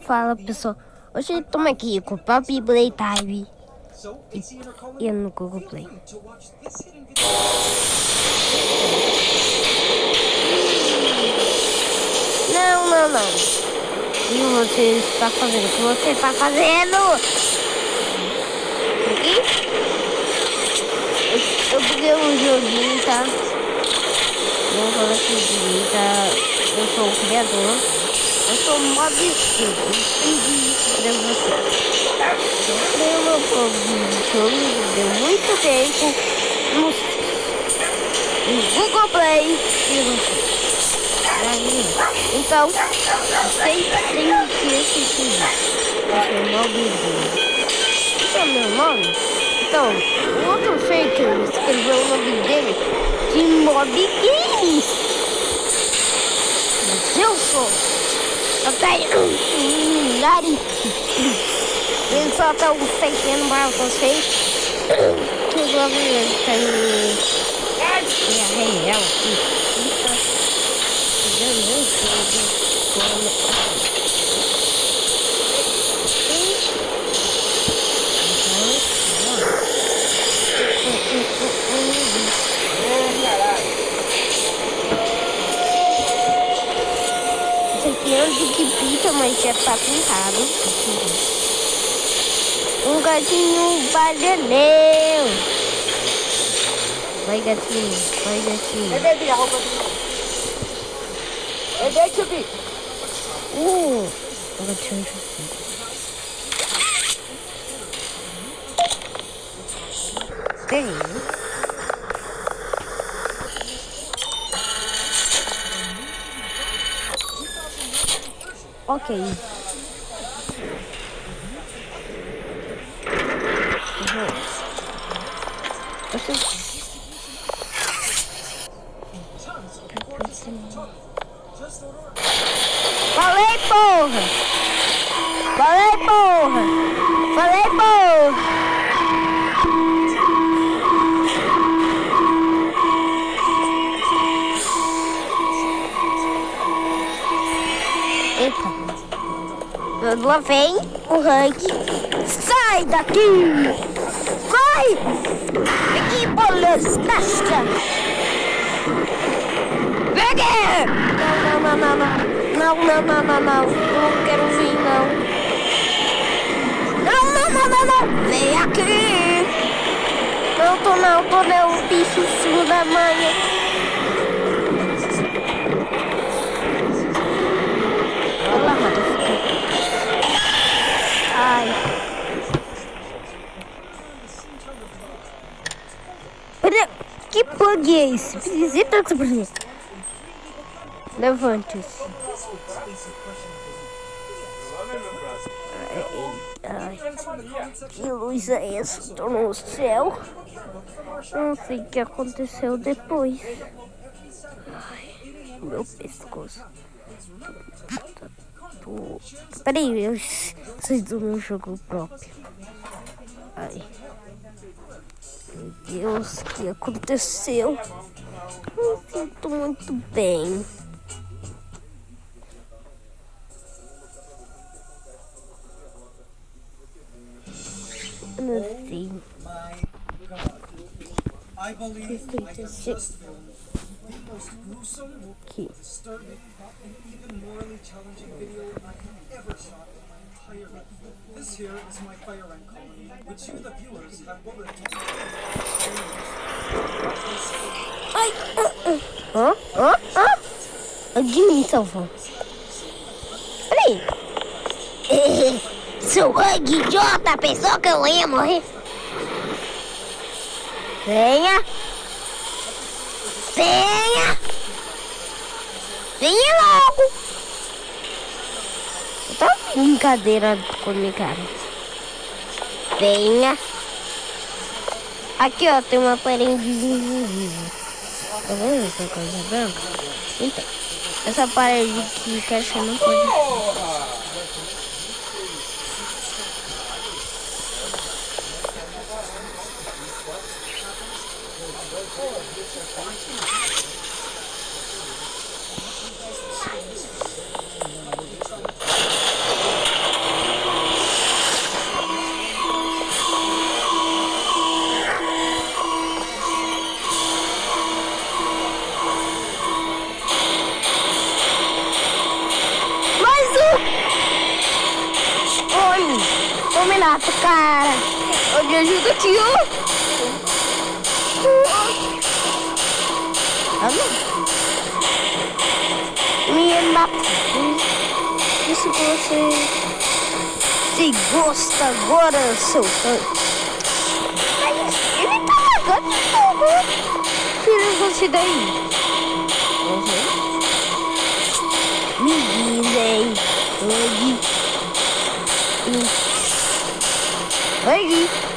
Fala pessoal, hoje estamos aqui com o Papi Playtime e, e no Google Play. Não, não, não. O que você está fazendo? O que você está fazendo? Aqui? Eu, eu buguei um joguinho, tá? Vamos falar aqui, tá? Eu sou o criador. Eu mob Silva. Eu pedi pra você. Eu criei meu jogo, deu muito tempo no, Google Play e você. Então, vocês têm que assistir Esse é o nome dele. Esse é o meu nome? Então, o outro faker escreveu o nome dele de Mob Games. Eu sou. Eu tenho um nariz. Ele só tá um fechando para vocês. Que o governo tem. É real. de que pinta, tá pintado. Um gatinho baleneiro. Vai gatinho, vai gatinho. Baby, a roupa do É deixa eu Uh, o gatinho Tem. Ok. Uhum. Você... Falei, porra! Falei, porra! Falei, porra! Lá vem o Hank. Sai daqui! Vai! Aqui, bolestasca! Vem aqui! Não, não, não, não. Não, não, não, não, não. Eu não quero vir, não. Não, não, não, não, não. Vem aqui! Não tô não, tô não. Bicho filho da manhã. Olha, que bug é esse? Visita essa Levante-se. Que luz é essa? Estou no céu. Não sei o que aconteceu depois. Ai, meu pescoço. Tô... Peraí, eu sei do meu jogo próprio. Ai. Meu Deus, o que aconteceu? Não sinto muito bem. 256 aqui. This here is my fire rank colony, which you the viewers have already Ai! ah, ah, ah, De mim, salvou. Olha aí! Seu rank idiota, pensou que eu ia morrer? Venha! Venha! Venha logo! Tá brincadeira comigo, cara. Venha! Aqui, ó, tem uma parede invisível. Tá vendo essa coisa branca? Então, essa parede que caixa não pode... Minato, cara. Eu me ajuda. Ah, não. Minato. Isso que você... Se gosta agora, seu... Mas ele tá pagando tudo. Que negócio daí? Lady.